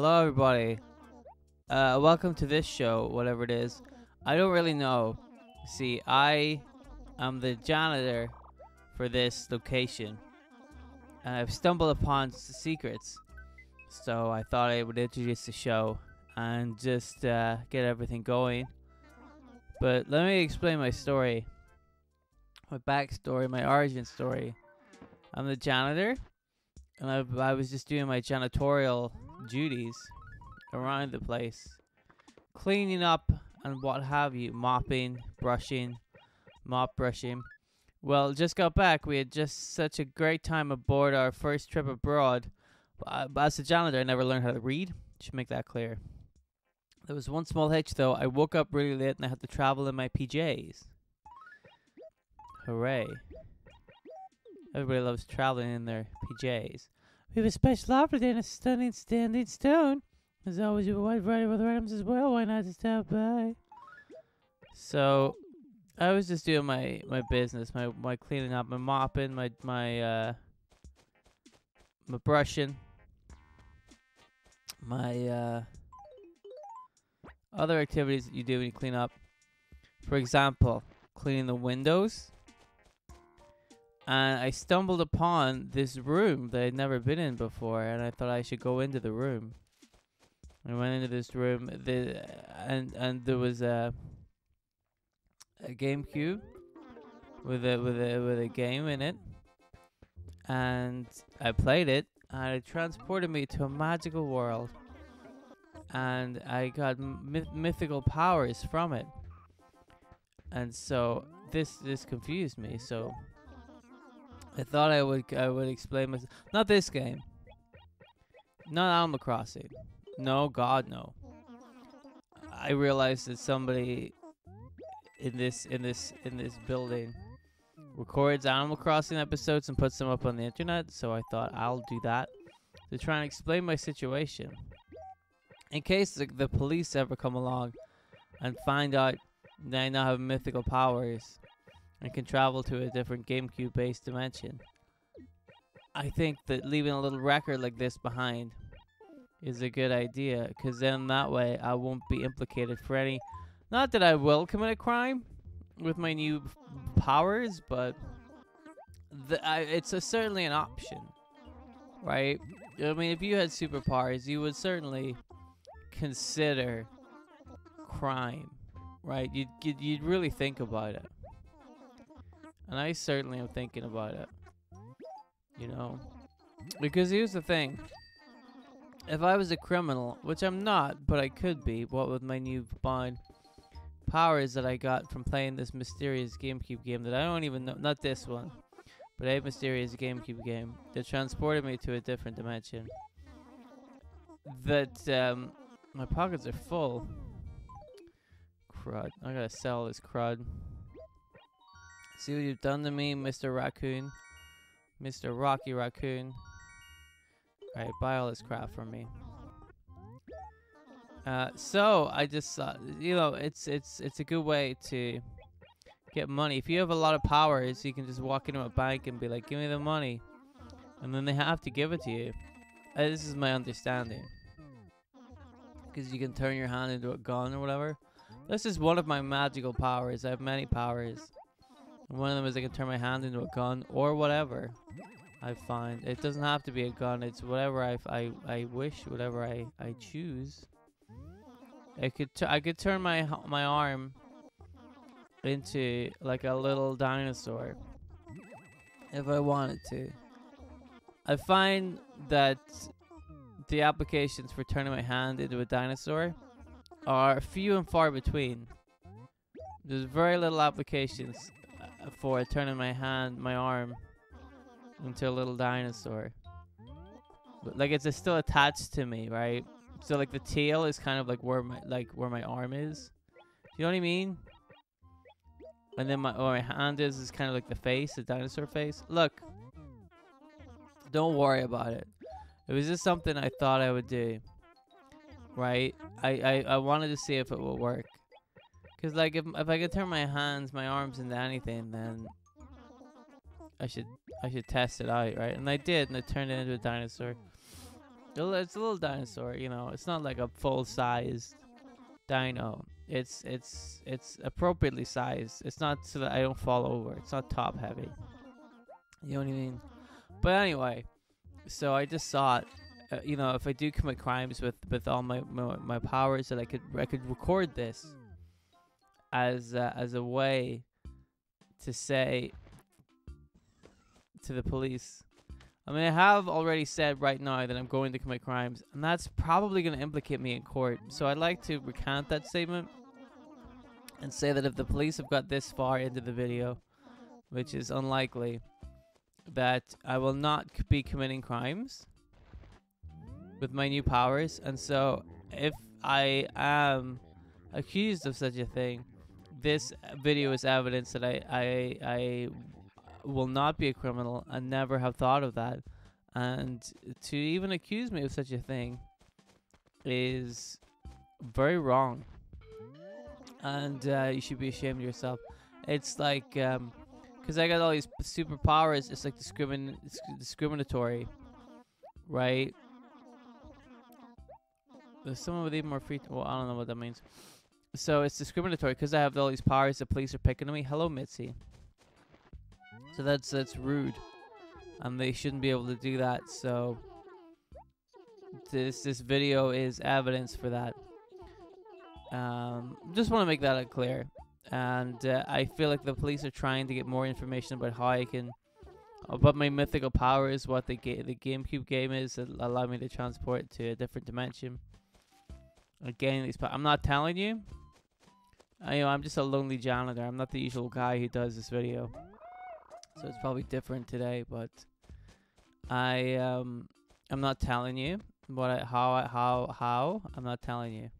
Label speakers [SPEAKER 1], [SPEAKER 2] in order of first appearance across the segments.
[SPEAKER 1] hello everybody. Uh, welcome to this show, whatever it is. I don't really know. See, I am the janitor for this location. And I've stumbled upon secrets. So I thought I would introduce the show and just uh, get everything going. But let me explain my story. My backstory, my origin story. I'm the janitor, and I, I was just doing my janitorial duties around the place, cleaning up and what have you, mopping, brushing, mop brushing. Well, just got back. We had just such a great time aboard our first trip abroad. But as a janitor, I never learned how to read. Should make that clear. There was one small hitch though. I woke up really late and I had to travel in my PJs. Hooray. Everybody loves traveling in their PJs. We have a special offer today and a stunning standing stone. As always we have a wide variety of other items as well. Why not just stop by? So, I was just doing my, my business, my my cleaning up, my mopping, my my uh my brushing, my uh other activities that you do when you clean up. For example, cleaning the windows. And I stumbled upon this room that I'd never been in before, and I thought I should go into the room. I went into this room, the, and and there was a a GameCube with a with a with a game in it, and I played it, and it transported me to a magical world, and I got myth- mythical powers from it, and so this this confused me. So I thought I would I would explain myself. Not this game. Not Animal Crossing. No, God, no. I realized that somebody in this in this in this building records Animal Crossing episodes and puts them up on the internet. So I thought I'll do that to try and explain my situation, in case the, the police ever come along and find out that I now have mythical powers and can travel to a different GameCube based dimension. I think that leaving a little record like this behind is a good idea because then that way I won't be implicated for any. Not that I will commit a crime with my new powers, but the, I, it's a, certainly an option, right? I mean, if you had superpowers, you would certainly consider crime, right? You'd, you'd really think about it. And I certainly am thinking about it. You know? Because here's the thing. If I was a criminal, which I'm not, but I could be, what with my new bond powers that I got from playing this mysterious GameCube game that I don't even know, not this one, but a mysterious GameCube game that transported me to a different dimension. That, um, my pockets are full. Crud. I gotta sell this crud. See what you've done to me, Mr. Raccoon. Mr. Rocky Raccoon. Alright, buy all this crap from me. Uh, so I just thought, you know, it's it's it's a good way to get money. If you have a lot of powers, you can just walk into a bank and be like, "Give me the money," and then they have to give it to you. Uh, this is my understanding, because you can turn your hand into a gun or whatever. This is one of my magical powers. I have many powers. One of them is I can turn my hand into a gun or whatever. I find it doesn't have to be a gun. It's whatever I, I, I wish, whatever I, I choose. I could I could turn my my arm into like a little dinosaur if I wanted to. I find that the applications for turning my hand into a dinosaur are few and far between. There's very little applications for turning my hand, my arm into a little dinosaur. But like it's uh, still attached to me, right? So like the tail is kind of like where my like where my arm is. You know what I mean? And then my or my hand is is kind of like the face, the dinosaur face. Look, don't worry about it. It was just something I thought I would do. Right? I I, I wanted to see if it would work. Cause like if if I could turn my hands, my arms into anything, then I should I should test it out, right? And I did, and I turned it into a dinosaur. It's a little dinosaur, you know. It's not like a full sized dino. It's it's it's appropriately sized. It's not so that I don't fall over. It's not top heavy. You know what I mean? But anyway, so I just thought, uh, you know, if I do commit crimes with with all my my, my powers, that I could I could record this as uh, as a way to say to the police. I mean, I have already said right now that I'm going to commit crimes, and that's probably going to implicate me in court. So I'd like to recant that statement and say that if the police have got this far into the video, which is unlikely, that I will not be committing crimes with my new powers. And so if I am accused of such a thing, this video is evidence that I, I, I will not be a criminal and never have thought of that. And to even accuse me of such a thing is very wrong. And uh, you should be ashamed of yourself. It's like, um, because I got all these superpowers, it's like discrimin- discriminatory, right? There's someone with even more free. well, I don't know what that means. So it's discriminatory because I have all these powers. The police are picking on me. Hello, Mitzi. So that's that's rude, and they shouldn't be able to do that. So this this video is evidence for that. Um, just want to make that clear, and uh, I feel like the police are trying to get more information about how I can, about my mythical powers, what the ga- the GameCube game is, that allow me to transport to a different dimension. Again, these I'm not telling you. I you know I'm just a lonely janitor. I'm not the usual guy who does this video so it's probably different today. But I um I'm not telling you what I, how I, how how I'm not telling you,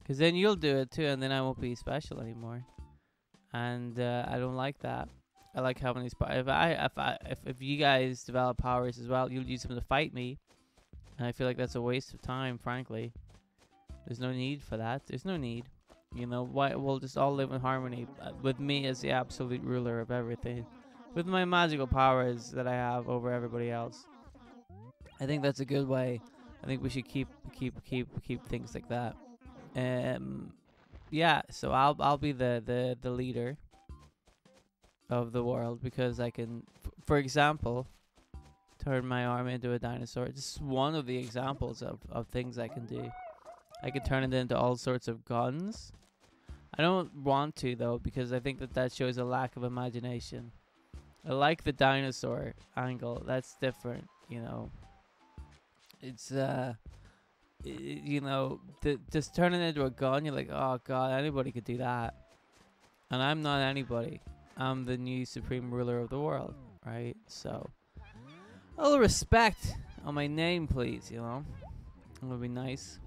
[SPEAKER 1] because then you'll do it too, and then I won't be special anymore, and uh, I don't like that. I like having these. If I if I if, if you guys develop powers as well, you'll use them to fight me, and I feel like that's a waste of time. Frankly, there's no need for that. There's no need. You know, why we'll just all live in harmony uh, with me as the absolute ruler of everything with my magical powers that I have over everybody else. I think that's a good way. I think we should keep keep keep keep things like that. Um, yeah. So I'll I'll be the the the leader of the world because I can, for example, turn my arm into a dinosaur. Just one of the examples of of things I can do. I could turn it into all sorts of guns. I don't want to though because I think that that shows a lack of imagination. I like the dinosaur angle. That's different, you know. It's uh, you know, th- just turning it into a gun. You're like, oh god, anybody could do that, and I'm not anybody. I'm the new supreme ruler of the world, right? So, a little respect on my name, please. You know, it would be nice.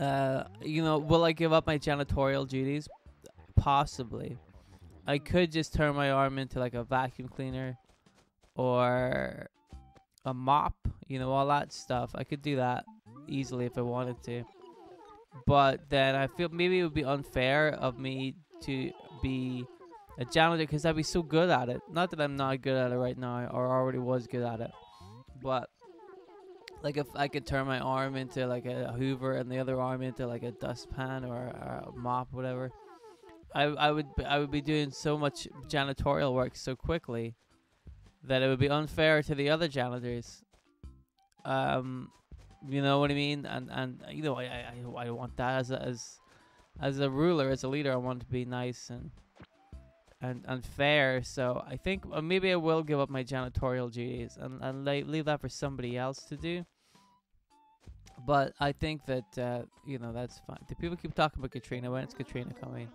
[SPEAKER 1] Uh, you know, will I give up my janitorial duties? Possibly. I could just turn my arm into like a vacuum cleaner or a mop, you know, all that stuff. I could do that easily if I wanted to. But then I feel maybe it would be unfair of me to be a janitor because I'd be so good at it. Not that I'm not good at it right now or already was good at it. Like if I could turn my arm into like a hoover and the other arm into like a dustpan or, or a mop, whatever I I would I would be doing so much janitorial work so quickly that it would be unfair to the other janitors. Um, you know what I mean? And and you know I I I want that as a, as as a ruler as a leader. I want to be nice and and unfair. So I think uh, maybe I will give up my janitorial duties and and leave that for somebody else to do. But I think that uh, you know that's fine. Do people keep talking about Katrina? When is Katrina coming?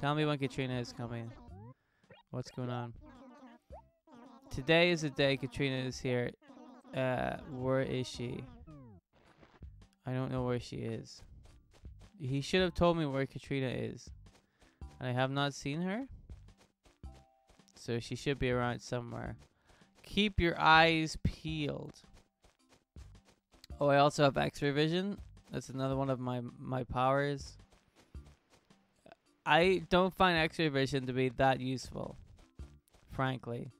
[SPEAKER 1] Tell me when Katrina is coming. What's going on? Today is the day Katrina is here. Uh, where is she? I don't know where she is. He should have told me where Katrina is. And I have not seen her. So she should be around somewhere. Keep your eyes peeled. Oh, I also have X-ray vision. That's another one of my my powers. I don't find X-ray vision to be that useful, frankly.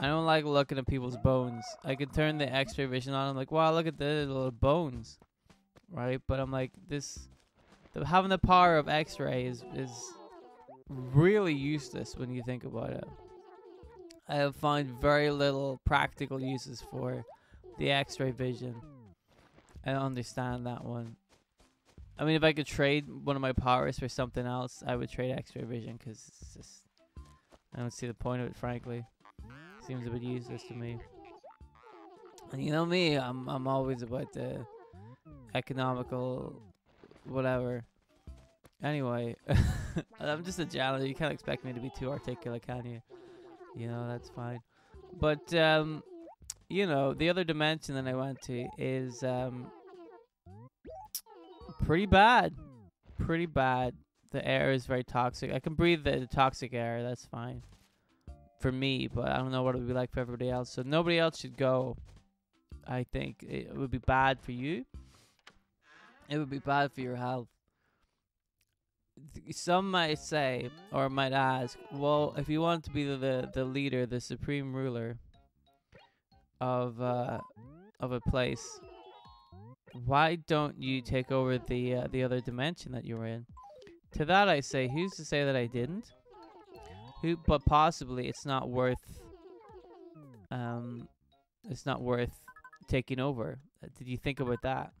[SPEAKER 1] I don't like looking at people's bones. I can turn the X-ray vision on. I'm like, wow, look at the little bones, right? But I'm like, this, the, having the power of X-ray is is really useless when you think about it. I found very little practical uses for the X-ray vision. I don't understand that one. I mean, if I could trade one of my powers for something else, I would trade X-ray vision because it's just I don't see the point of it, frankly. Seems a bit useless to me. And you know me, I'm I'm always about the economical whatever. Anyway, I'm just a janitor. You can't expect me to be too articulate, can you? You know, that's fine. But um you know, the other dimension that I went to is um pretty bad. Pretty bad. The air is very toxic. I can breathe the, the toxic air, that's fine for me, but I don't know what it would be like for everybody else. So nobody else should go. I think it would be bad for you. It would be bad for your health. Some might say or might ask, well, if you want to be the the leader, the supreme ruler of uh, of a place, why don't you take over the uh, the other dimension that you were in? To that I say, who's to say that I didn't? Who, but possibly it's not worth. Um, it's not worth taking over. Uh, did you think about that?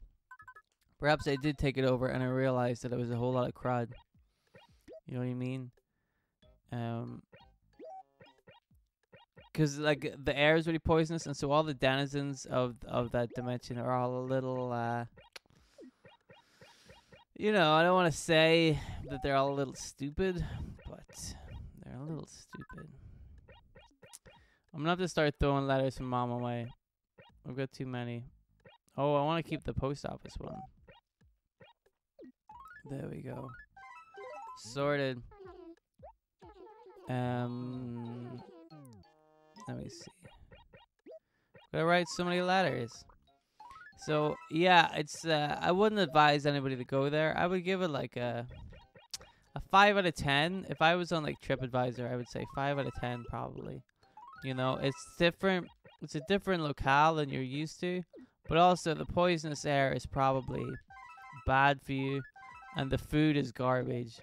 [SPEAKER 1] Perhaps I did take it over, and I realized that it was a whole lot of crud. You know what I mean? Um, because like the air is really poisonous, and so all the denizens of of that dimension are all a little. Uh, you know, I don't want to say that they're all a little stupid, but they're a little stupid. I'm gonna have to start throwing letters from mom away. I've got too many. Oh, I want to keep the post office one. There we go. Sorted. Um, let me see. Gotta write so many letters. So yeah, it's. Uh, I wouldn't advise anybody to go there. I would give it like a a five out of ten. If I was on like TripAdvisor, I would say five out of ten probably. You know, it's different. It's a different locale than you're used to, but also the poisonous air is probably bad for you, and the food is garbage.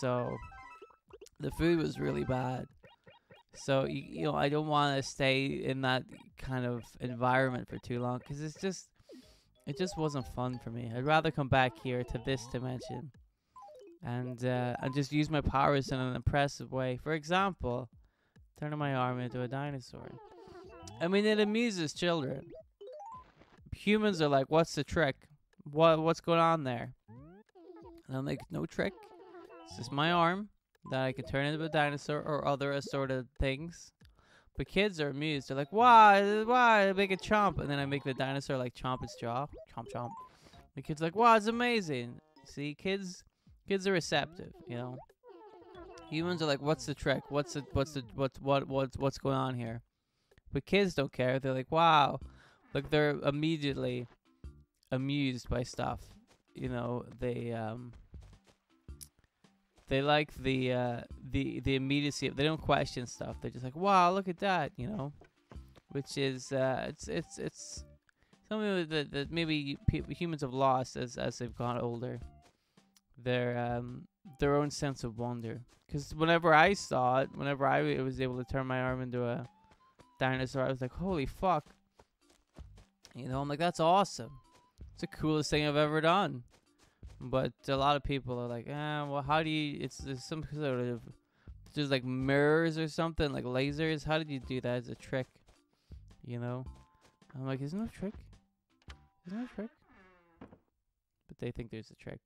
[SPEAKER 1] So the food was really bad. So you, you know, I don't want to stay in that kind of environment for too long because it's just, it just wasn't fun for me. I'd rather come back here to this dimension and uh, and just use my powers in an impressive way. For example, turning my arm into a dinosaur. I mean, it amuses children. Humans are like, "What's the trick? What what's going on there?" And I'm like, "No trick. It's just my arm that I can turn into a dinosaur or other assorted things." But kids are amused. They're like, "Why? Why make it chomp?" And then I make the dinosaur like chomp its jaw, chomp chomp. The kid's like, "Wow, it's amazing." See, kids Kids are receptive, you know. Humans are like, "What's the trick? What's the what's the what's what what's what's going on here?" But kids don't care. They're like, "Wow!" Like they're immediately amused by stuff. You know, they um they like the uh the the immediacy. Of, they don't question stuff. They're just like, "Wow, look at that!" You know, which is uh it's it's it's something that that maybe humans have lost as as they've gone older their um their own sense of wonder. Because whenever I saw it, whenever I was able to turn my arm into a dinosaur, I was like, holy fuck. You know, I'm like, that's awesome. It's the coolest thing I've ever done. But a lot of people are like, eh, well, how do you, it's some sort of, just like mirrors or something, like lasers. How did you do that as a trick? You know? I'm like, isn't a trick? Isn't a trick? But they think there's a trick.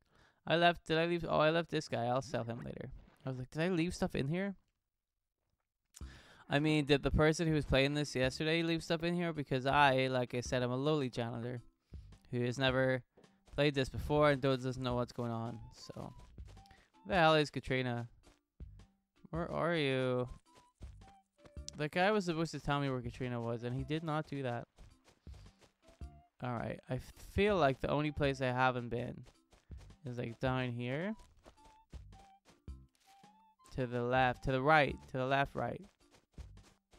[SPEAKER 1] I left. Did I leave? Oh, I left this guy. I'll sell him later. I was like, did I leave stuff in here? I mean, did the person who was playing this yesterday leave stuff in here? Because I, like I said, I'm a lowly janitor who has never played this before and doesn't know what's going on. So, the hell is Katrina? Where are you? The guy was supposed to tell me where Katrina was, and he did not do that. Alright, I feel like the only place I haven't been is like down here. To the left, to the right, to the left, right.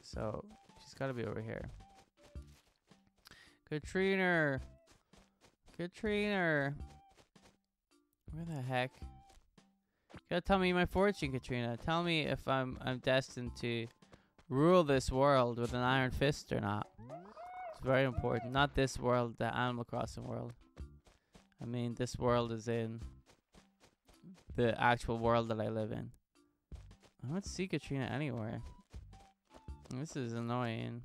[SPEAKER 1] So she's got to be over here. Katrina. Katrina. Where the heck? You gotta tell me my fortune, Katrina. Tell me if I'm I'm destined to rule this world with an iron fist or not. It's very important. Not this world, the Animal Crossing world. I mean, this world is in the actual world that I live in. I don't see Katrina anywhere. This is annoying.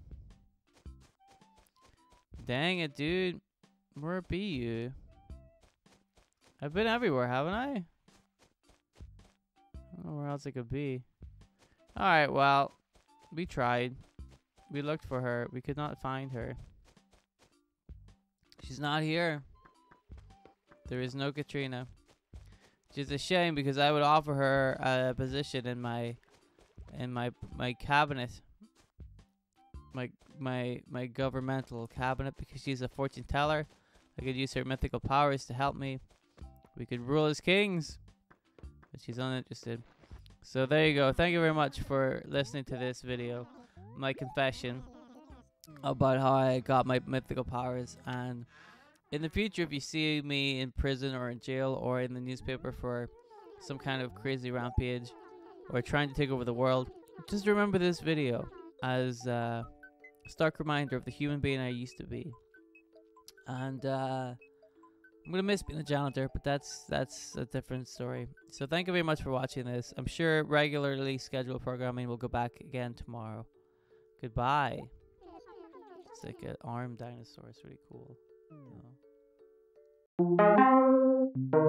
[SPEAKER 1] Dang it, dude. Where be you? I've been everywhere, haven't I? I where else it could be. Alright, well, we tried. We looked for her. We could not find her. She's not here. There is no Katrina. Which is a shame because I would offer her a position in my in my my cabinet. My my my governmental cabinet because she's a fortune teller. I could use her mythical powers to help me. We could rule as kings. But she's uninterested. So there you go. Thank you very much for listening to this video. My confession about how I got my mythical powers and in the future if you see me in prison or in jail or in the newspaper for some kind of crazy rampage or trying to take over the world, just remember this video as a stark reminder of the human being I used to be. And uh I'm gonna miss being a janitor, but that's that's a different story. So thank you very much for watching this. I'm sure regularly scheduled programming will go back again tomorrow. Goodbye. It's like an arm dinosaur. It's really cool. You know.